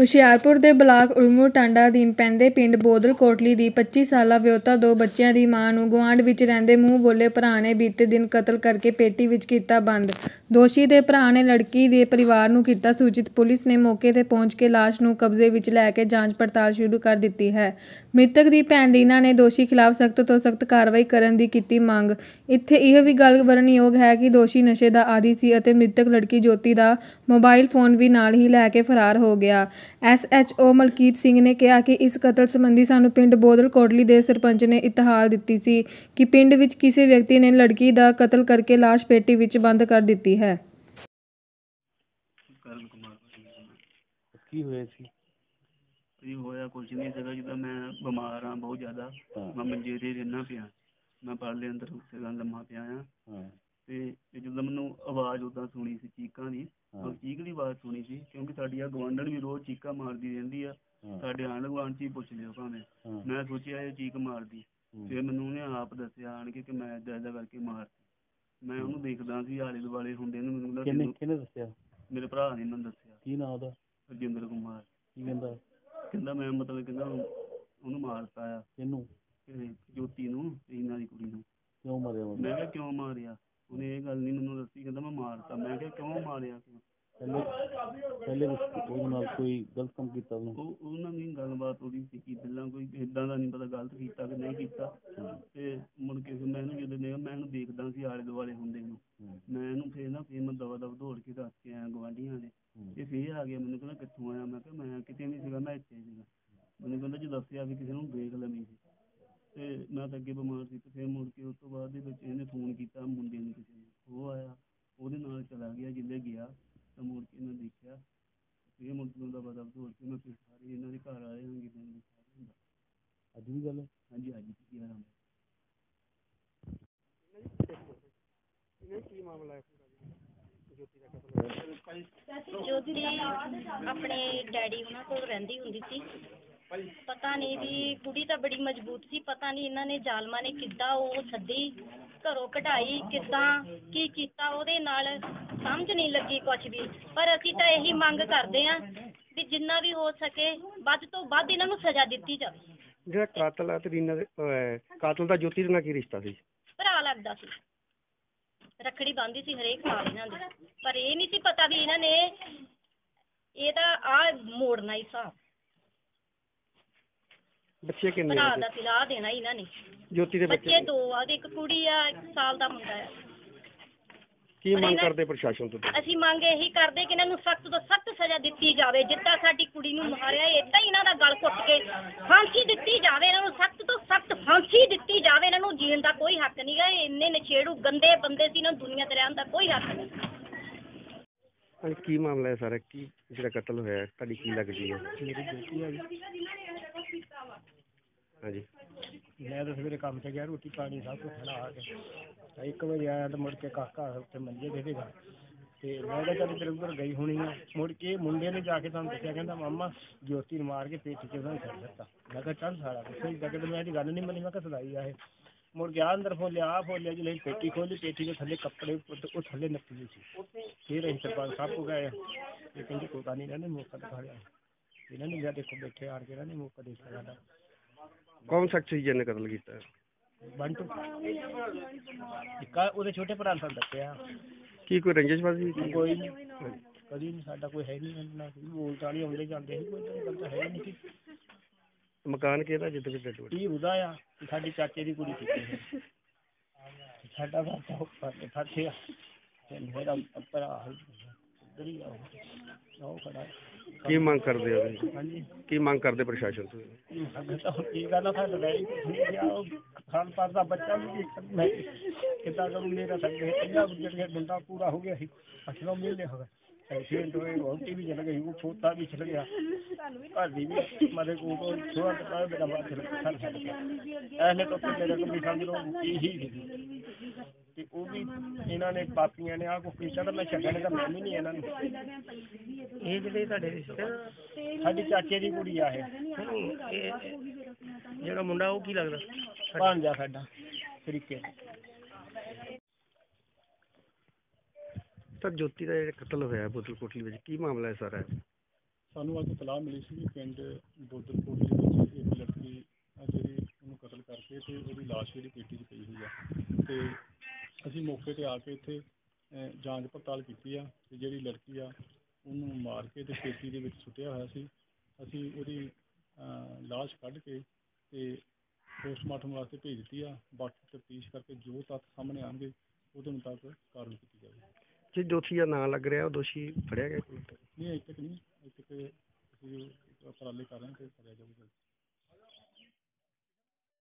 ਹੁਸ਼ਿਆਰਪੁਰ ਦੇ ਬਲਾਕ ਉੜਮੂ ਟਾਂਡਾ ਅਧੀਨ ਪੈਂਦੇ ਪਿੰਡ ਬੋਦਲ ਕੋਟਲੀ ਦੀ 25 ਸਾਲਾ ਵਿਆਹੁਤਾ ਦੋ ਬੱਚਿਆਂ ਦੀ ਮਾਂ ਨੂੰ ਗੁਆਂਢ ਵਿੱਚ ਰਹਿੰਦੇ ਮੂੰਹ ਬੋਲੇ ਭਰਾ ਨੇ ਬੀਤੇ ਦਿਨ ਕਤਲ ਕਰਕੇ ਪੇਟੀ ਵਿੱਚ ਕੀਤਾ ਬੰਦ। ਦੋਸ਼ੀ ਦੇ ਭਰਾ ਨੇ ਲੜਕੀ ਦੇ ਪਰਿਵਾਰ ਨੂੰ ਕੀਤਾ ਸੂਚਿਤ। ਪੁਲਿਸ ਨੇ ਮੌਕੇ ਤੇ ਪਹੁੰਚ ਕੇ ਲਾਸ਼ ਨੂੰ ਕਬਜ਼ੇ ਵਿੱਚ ਲੈ ਕੇ ਜਾਂਚ ਪੜਤਾਲ ਸ਼ੁਰੂ ਕਰ ਦਿੱਤੀ ਹੈ। ਮ੍ਰਿਤਕ ਦੀ ਭੈਣ ਰੀਨਾ ਨੇ ਦੋਸ਼ੀ ਖਿਲਾਫ ਸਖਤ ਤੋਂ ਸਖਤ ਕਾਰਵਾਈ ਕਰਨ ਦੀ ਕੀਤੀ ਮੰਗ। ਇੱਥੇ ਇਹ ਵੀ ਗੱਲ ਵਰਣਯੋਗ ਹੈ ਕਿ ਦੋਸ਼ੀ ਨਸ਼ੇ ਦਾ ਆਦੀ ਸੀ ਅਤੇ ਮ੍ਰਿਤਕ ਲੜਕੀ ਜੋਤੀ ਦਾ ਮੋਬਾਈਲ ਫੋਨ ਵੀ ਨਾਲ ਹੀ ਲੈ ਕੇ ਫਰਾਰ ਹੋ ਗਿਆ। ਐਸਐਚਓ ਮਲਕੀਤ ਸਿੰਘ ਨੇ ਕਿਹਾ ਕਿ ਇਸ ਕਤਲ ਸੰਬੰਧੀ ਸਾਨੂੰ ਪਿੰਡ ਬੋਦਲ ਕੋਟਲੀ ਦੇ ਸਰਪੰਚ ਨੇ ਇਤਲਾਹ ਦਿੱਤੀ ਸੀ ਕਿ ਪਿੰਡ ਵਿੱਚ ਕਿਸੇ ਵਿਅਕਤੀ ਨੇ ਲੜਕੀ ਦਾ ਕਤਲ ਕਰਕੇ ਲਾਸ਼ ਪੇਟੀ ਵਿੱਚ ਬੰਦ ਕਰ ਦਿੱਤੀ ਹੈ। ਕਰਨ ਕੁਮਾਰ ਭਾਜੀ ਕੀ ਹੋਇਆ ਸੀ? ਜੀ ਹੋਇਆ ਕੁਝ ਨਹੀਂ ਸੀਗਾ ਜਿੱਦਾਂ ਮੈਂ ਬਿਮਾਰ ਹਾਂ ਬਹੁਤ ਜ਼ਿਆਦਾ। ਹਾਂ। ਮੈਂ ਮੰਜੇ ਤੇ ਰਹਿਣਾ ਪਿਆ। ਮੈਂ ਪਰਲੇ ਅੰਦਰ ਉੱਤੇ ਦਾ ਲੰਮਾ ਪਿਆ ਆ ਹਾਂ। ਤੇ ਜਦੋਂ ਮੈਨੂੰ ਆਵਾਜ਼ ਉਦਾਂ ਸੁਣੀ ਸੀ ਚੀਕਾਂ ਦੀ ਉਹ ਚੀਕ ਦੀ ਆਵਾਜ਼ ਸੁਣੀ ਸੀ ਕਿਉਂਕਿ ਸਾਡੀ ਆ ਗਵਾਂਢਣ ਵੀ ਰੋਜ਼ ਚੀਕਾਂ ਮਾਰਦੀ ਰਹਿੰਦੀ ਆ। ਸਾਡੇ ਆਂਢ ਗੁਆਂਢ ਚ ਹੀ ਪੁੱਛ ਲਿਓ ਭਾਵੇਂ। ਮੈਂ ਸੋਚਿਆ ਇਹ ਚੀਕ ਮਾਰਦੀ। ਫਿਰ ਮੈਨੂੰ ਉਹਨੇ ਆਪ ਦੱਸਿਆ ਆਣ ਕੇ ਕਿ ਮੈਂ ਏਦਾਂ ਏਦਾਂ ਕਰਕੇ ਮਾਰਤੀ। ਮੈਂ ਉਹਨੂੰ ਦੇਖਦਾ ਸੀ ਆਲੇ ਦੁਆਲੇ ਹੁੰਦੇ ਨੂੰ ਮੈਨੂੰ ਕਿਹਨੇ ਕਿਹਨੇ ਦੱਸਿਆ? ਮੇਰੇ ਭਰਾ ਨੇ ਮੈਨੂੰ ਦੱਸਿਆ। ਕੀ ਨਾਂ ਉਹਦਾ? ਰਜਿੰਦਰ ਕੁਮਾਰ। ਕੀ ਕਹਿੰਦਾ? ਕਹਿੰਦਾ ਮੈਂ ਮਤਲਬ ਕਹਿੰਦਾ ਉਹਨੂੰ ਮਾਰਤਾ ਆ। ਕਿਹਨੂੰ? ਜੋਤੀ ਨੂੰ ਇਹਨਾਂ ਦੀ ਕੁੜੀ ਨੂੰ। ਕਿਉਂ ਮਾਰਿਆ ਮੈਂ ਕਿਹਾ ਕਿਉਂ ਮਾਰਿਆ? ਉਹਨੇ ਇਹ ਗੱਲ ਨਹੀਂ ਮੈਨੂੰ ਦੱਸੀ ਕਹਿੰਦਾ ਮੈਂ ਮਾਰਤਾ। ਮੈਂ ਕਿਹਾ ਕਿਉਂ ਮਾਰਿਆ ਕਿਉਂ? ਪਹਿਲੇ ਉਹਦੇ ਨਾਲ ਕੋਈ ਗਲਤ ਕੰਮ ਕੀਤਾ ਉਹਨੂੰ? ਉਹ ਉਹਨਾਂ ਦੀ ਗੱਲਬਾਤ ਉਹਦੀ ਸੀ ਕਿ ਪਹਿਲਾਂ ਕੋਈ ਇਦਾਂ ਦਾ ਨਹੀਂ ਪਤਾ ਗਲਤ ਕੀਤਾ ਕਿ ਨਹੀਂ ਕੀਤਾ। ਤੇ ਮੁੜ ਕੇ ਫਿਰ ਮੈਂ ਇਹਨੂੰ ਜਦੋਂ ਮੈਂ ਇਹਨੂੰ ਦੇਖਦਾ ਸੀ ਆਲੇ ਦੁਆਲੇ ਹੁੰਦੇ ਨੂੰ। ਮੈਂ ਇਹਨੂੰ ਫਿਰ ਨਾ ਫਿਰ ਮੈਂ ਦਵਾ ਦਵ ਦੌੜ ਕੇ ਦੱਸ ਕੇ ਆਇਆ ਗਵਾਂਢੀਆਂ ਦੇ। ਹੂੰ, ਇਹ ਫੇਰ ਆ ਗਿਆ ਮੈਨੂੰ ਕਹਿੰਦਾ ਕਿੱਥੋਂ ਆਇਆ? ਮੈਂ ਕਿਹਾ ਮੈਂ ਕਿਤੇ ਨਹੀਂ ਸੀਗਾ ਮੈਂ ਇੱਥੇ ਸੀਗਾ। ਮੈਨੂੰ ਕਹਿੰਦਾ ਜੀ ਦੱਸਿਆ ਵੀ ਕਿਸੇ ਨੂੰ ਦੇਖ ਲਵੀਂ ਸੀ। ਤੇ ਮੈਂ ਤਾਂ ਅੱਗੇ ਬਿਮਾਰ ਸੀ ਤੇ ਫਿਰ ਮੁੜ ਕੇ ਉਸ ਤੋਂ ਬਾਅਦ ਦੇ ਵਿੱਚ ਇਹਨੇ ਫੋਨ ਕੀਤਾ ਮੁੰਡੇ ਨੂੰ ਕਿਸੇ ਨੂੰ। ਉਹ ਆਇਆ ਉਹਦੇ ਨਾਲ ਚਲਾ ਗਿਆ ਜਿੱਲੇ ਗਿਆ ਤਾਂ ਮੁੜ ਕੇ ਮੈਂ ਦੇਖਿਆ ਇਹ ਮੁੜ ਕੇ ਉਹਦਾ ਪਤਾ ਦੌੜ ਕੇ ਮੈਂ ਫਿਰ ਸਾਰੇ ਇਹਨਾਂ ਦੇ ਘਰ ਆਏ ਹਾਂ ਕਿਤੇ ਵੀ ਸਾਰੇ ਹੁੰਦਾ ਅੱਜ ਵੀ ਗੱਲ ਹੈ? ਹਾਂਜੀ ਕੀ ਹਾਲ ਹੈ ਜੋਤੀ ਆਪਣੇ ਡੈਡੀ ਉਹਨਾਂ ਕੋਲ ਰਹਿੰਦੀ ਹੁੰਦੀ ਸੀ। ਪਤਾ ਨਹੀਂ ਵੀ ਕੁੜੀ ਤਾਂ ਬੜੀ ਮਜ਼ਬੂਤ ਸੀ ਪਤਾ ਨਹੀਂ ਇਹਨਾਂ ਨੇ ਜ਼ਾਲਮਾਂ ਨੇ ਕਿੱਦਾਂ ਉਹ ਸੱਦੀ ਘਰੋਂ ਕਢਾਈ ਕਿੱਦਾਂ ਕੀ ਕੀਤਾ ਉਹਦੇ ਨਾਲ ਸਮਝ ਨਹੀਂ ਲੱਗੀ ਕੁਝ ਵੀ। ਪਰ ਅਸੀਂ ਤਾਂ ਇਹੀ ਮੰਗ ਕਰਦੇ ਆਂ ਵੀ ਜਿੰਨਾ ਵੀ ਹੋ ਸਕੇ ਵੱਧ ਤੋਂ ਵੱਧ ਇਹਨਾਂ ਨੂੰ ਸਜ਼ਾ ਦਿੱਤੀ ਜਾਵੇ। ਜਿਹੜਾ ਕਾਤਲ ਆ ਤੇ ਰੀਨਾ ਦੇ ਅਹ ਕਾਤਲ ਦਾ ਜੋਤੀ ਦੇ ਨਾਲ ਕੀ ਰਿਸ਼ਤਾ ਸੀ? ਭਰਾ ਲੱਗਦਾ ਸੀ। ਰੱਖੜੀ ਬੰਨ੍ਹਦੀ ਸੀ ਹਰੇਕ ਸਾਲ ਇਹਨਾਂ ਦੀ। ਪਰ ਇਹ ਨਹੀਂ ਸੀ ਪਤਾ ਵੀ ਇਹਨਾਂ ਨੇ ਇਹਦਾ ਆ ਮੋੜਨਾ ਹੀ ਹਿਸਾਬ ਬੱਚੇ ਕਿੰਨੇ ਭਰਾ ਆ ਦਾ ਸਿਲਾਹ ਦੇਣਾ ਇਹਨਾਂ ਨੇ। ਜੋਤੀ ਦੇ ਬੱਚੇ ਬੱਚੇ ਦੋ ਆ ਉਹਦੀ ਇੱਕ ਕੁੜੀ ਆ ਇੱਕ ਸਾਲ ਦਾ ਮੁੰਡਾ ਆ। ਕੀ ਮੰਗ ਕਰਦੇ ਪ੍ਰਸ਼ਾਸਨ ਤੋਂ ਅਸੀਂ ਮੰਗ ਇਹੀ ਕਰਦੇ ਕਿ ਇਹਨਾਂ ਨੂੰ ਸਖਤ ਤੋਂ ਸਖਤ ਸਜ਼ਾ ਦਿੱਤੀ ਜਾਵੇ ਜਿੱਦਾਂ ਸਾਡੀ ਕੁੜੀ ਨੂੰ ਮਾਰਿਆ ਏਦਾਂ ਹੀ ਇਹਨਾਂ ਦਾ ਗਲ ਘੁੱਟ ਕੇ ਫਾਂਸੀ ਦਿੱਤੀ ਜਾਵੇ ਇਹਨਾਂ ਨੂੰ ਸਖਤ ਤੋਂ ਸਖਤ ਫਾਂਸੀ ਦਿੱਤੀ ਜਾਵੇ ਇਹਨਾਂ ਨੂੰ ਜੀਣ ਦਾ ਕੋਈ ਹੱਕ ਨਹੀਂਗਾ ਇੰਨੇ ਨਛੇੜੂ ਗੰਦੇ ਬੰਦੇ ਸੀ ਇਹਨਾਂ ਨੂੰ ਦੁਨੀਆ ਤੇ ਰਹਿਣ ਦਾ ਕੋਈ ਹੱਕ ਨਹੀਂ ਹਾਂਜੀ ਕੀ ਮਾਮਲਾ ਹੈ ਸਾਰਾ? ਕੀ ਜਿਹੜਾ ਕਤਲ ਹੋਇਆ ਹੈ? ਤੁਹਾਡੀ ਕੀ ਲੱਗਦੀ ਹੈ? ਮੇਰੀ ਬੇਟੀ ਆ ਜੀ। ਹਾਂਜੀ। ਮੈਂ ਤਾਂ ਸਵੇਰੇ ਕੰਮ ਤੇ ਗਿਆ, ਰੋਟੀ ਪਾਣੀ ਸਭ ਕੁਝ ਖਾ ਕੇ। ਤਾਂ ਇੱਕ ਵਜੇ ਆਇਆ ਤਾਂ ਮੁੜ ਕੇ ਕਾਕਾ ਉੱਤੇ ਮੰਜੇ ਦੇ ਦੇਗਾ ਤੇ ਮੈਂ ਕਿਹਾ ਚੱਲ ਇੱਧਰ ਉੱਧਰ ਗਈ ਹੋਣੀ ਆ। ਮੁੜ ਕੇ ਮੁੰਡੇ ਨੇ ਜਾ ਕੇ ਤੁਹਾਨੂੰ ਦੱਸਿਆ, ਕਹਿੰਦਾ ਮਾਮਾ ਜੋਤੀ ਨੂੰ ਮਾਰ ਕੇ ਪੇਟ 'ਚ ਉਹਨਾਂ ਨੇ ਛੱਡ ਦਿੱਤਾ। ਮੈਂ ਕਿਹਾ ਚੱਲ ਸਾਰਾ ਕੁਛ ਹੀ ਕਿ ਮੈਂ ਇਹਦੀ ਗੱਲ ਨਹੀਂ ਮੰਨੀ, ਮੈਂ ਕਿਹਾ ਸਦਾਈ ਆ ਇਹ। ਮੁੜ ਗਿਆ ਅੰਦਰ ਫੋਲਿਆ ਆ ਫੋਲਿਆ ਜਿਹੜੇ ਪੇਟੀ ਖੋਲੀ, ਪੇਟੀ ਦੇ ਥੱਲੇ ਕੱਪੜੇ ਉੱਤੇ- ਉਹ ਥੱਲੇ ਨੱਪੀ ਹੋਈ ਸੀ। ਫਿਰ ਅਸੀਂ ਸਰਪੰਚ ਸਾਹਿਬ ਕੋ ਗਏ। ਇਹ ਕਹਿੰਦੇ ਕੋਈ ਗੱਲ ਨਹੀਂ ਇਹਨਾਂ ਨੇ ਮੌਕਾ ਦਿਖਾ ਲਿਆ। ਇਹਨਾਂ ਨੇ ਜਾ ਦੇਖੋ ਬੈਠੇ ਆਣ ਕੇ, ਇਹਨਾਂ ਨੇ ਮੌਕਾ ਦੇਖਿਆ ਸਾਡਾ। ਕੌਣ ਸ਼ਖਸ ਸੀ ਜਿਹਨੇ ਕਤਲ ਕੀਤਾ ਹੈ? ਬੰਟੂ ਇੱਕਾ ਉਹਦੇ ਛੋਟੇ ਭਰਾ ਨੇ ਸਾਨੂੰ ਦੱਸਿਆ ਕੀ ਕੋਈ ਰੰਜਿਸ਼ਬਾਜ਼ੀ ਸੀ ਕੋਈ ਨਹੀਂ ਕਦੀ ਨਹੀਂ ਸਾਡਾ ਕੋਈ ਹੈ ਨਹੀਂ ਨਾ ਕੋਈ ਬੋਲ ਚਾਲੀ ਆਉਂਦੇ ਜਾਂਦੇ ਸੀ ਕੋਈ ਤਾਂ ਗੱਲ ਤਾਂ ਹੈ ਨਹੀਂ ਸੀ ਮਕਾਨ ਕਿਹਦਾ ਜਿੱਥੇ ਕਿ ਡੈਡ ਕੀ ਉਹਦਾ ਆ ਕਿ ਸਾਡੀ ਚਾਚੇ ਦੀ ਕੁੜੀ ਸੀ ਸਾਡਾ ਬਾਟਾ ਉੱਪਰ ਫਾਟਿਆ ਤੇ ਮੇਰਾ ਭਰਾ ਇੱਧਰ ਹੀ ਆ ਉਹ। ਉਹ ਖੜਾ ਹੈ। ਕੀ ਮੰਗ ਕਰਦੇ ਹੋ ਤੁਸੀਂ? ਹਾਂਜੀ ਕੀ ਮੰਗ ਕਰਦੇ ਪ੍ਰਸ਼ਾਸਨ ਤੋਂ? ਅੱਗੇ ਤਾਂ ਹੁਣ ਕੀ ਗੱਲ ਆ ਸਾਡੇ ਰਹਿ ਗਿਆ ਉਹ ਖਾਣ ਦਾ ਬੱਚਾ ਵੀ ਮੈਂ ਕਿੱਦਾਂ ਕਰੂੰ ਮੇਰਾ ਸੰਗੇ ਇੰਨਾ ਜਿਹੜਾ ਮੁੰਡਾ ਪੂਰਾ ਹੋ ਗਿਆ ਸੀ ਅਸਲੋਂ ਮਿਲਨੇ ਹੋ ਗਏ ਫਿਰ ਤੋਂ ਇਹ ਵੀ ਚਲ ਗਈ ਉਹ ਪੋਤਾ ਵੀ ਚਲ ਗਿਆ। ਘਰ ਦੀ ਵੀ ਮਾਰੇ ਕੋ ਕੋ ਥੋੜਾ ਟਕਾ ਮੇਰਾ ਬਾਤ ਚਲ ਗਿਆ ਐਨੇ ਤੋਂ ਕਿਤੇ ਰਕਮ ਵੀ ਸਮਝ ਲਓ ਸੀ ਤੇ ਉਹ ਵੀ ਇਹਨਾਂ ਨੇ ਪਾਪੀਆਂ ਨੇ ਆ ਕੋ ਕੀਤਾ ਤਾਂ ਮੈਂ ਛੱਡਣ ਦਾ ਮੈਂ ਵੀ ਨਹੀਂ ਇਹਨਾਂ ਨੂੰ। ਇਹ ਜਿਹੜੇ ਤੁਹਾਡੇ ਰਿਸ਼ਤੇ ਸਾਡੀ ਚਾਚੇ ਦੀ ਕੁੜੀ ਆ ਇਹ। ਇਹ ਜਿਹੜਾ ਮੁੰਡਾ ਉਹ ਕੀ ਲੱਗਦਾ? ਭਾਂਜਾ ਸਾਡਾ ਤਰੀਕੇ। ਸਰ ਜੋਤੀ ਦਾ ਜਿਹੜਾ ਕਤਲ ਹੋਇਆ ਬੋਤਲ ਕੋਟਲੀ ਵਿੱਚ ਕੀ ਮਾਮਲਾ ਹੈ ਸਾਰਾ ਸਾਨੂੰ ਅੱਜ ਇਤਲਾਹ ਮਿਲੀ ਸੀ ਕਿ ਪਿੰਡ ਬੋਦਲਪੁਰ ਦੇ ਵਿੱਚ ਇੱਕ ਲੜਕੀ ਆ ਜਿਹੜੀ ਉਹਨੂੰ ਕਤਲ ਕਰਕੇ ਤੇ ਉਹਦੀ ਲਾਸ਼ ਜਿਹੜੀ ਪੇਟੀ 'ਚ ਪਈ ਹੋਈ ਆ। ਤੇ ਅਸੀਂ ਮੌਕੇ ਤੇ ਆ ਕੇ ਇੱਥੇ ਅਹ, ਜਾਂਚ ਪੜਤਾਲ ਕੀਤੀ ਆ ਤੇ ਜਿਹੜੀ ਲੜਕੀ ਆ ਉਹਨੂੰ ਮਾਰ ਕੇ ਤੇ ਪੇਟੀ ਦੇ ਵਿੱਚ ਸੁੱਟਿਆ ਹੋਇਆ ਸੀ। ਅਸੀਂ ਉਹਦੀ ਅਹ, ਲਾਸ਼ ਕੱਢ ਕੇ ਤੇ ਪੋਸਟਮਾਰਟਮ ਵਾਸਤੇ ਭੇਜ ਦਿੱਤੀ ਆ। ਬਾਕੀ ਤਫਤੀਸ਼ ਕਰਕੇ ਜੋ ਤੱਥ ਸਾਹਮਣੇ ਆਉਣਗੇ ਉਹਦੇ ਮੁਤਾਬਕ ਕਾਰਵਾਈ ਕੀਤੀ ਜਾਵੇਗੀ। ਜੇ ਦੋਸ਼ੀ ਦਾ ਨਾਂ ਲੱਗ ਰਿਹਾ ਉਹ ਦੋਸ਼ੀ ਫੜਿਆ ਗਿਆ ਕੋਈ? ਨਹੀਂ ਅਜੇ ਤੱਕ ਨਹੀਂ। ਅਜੇ ਤੱਕ ਅਸੀਂ ਉਪਰਾਲੇ ਕਰ ਰਹੇ ਹਾਂ ਤੇ ਕਰਿਆ ਜਾਊਗਾ।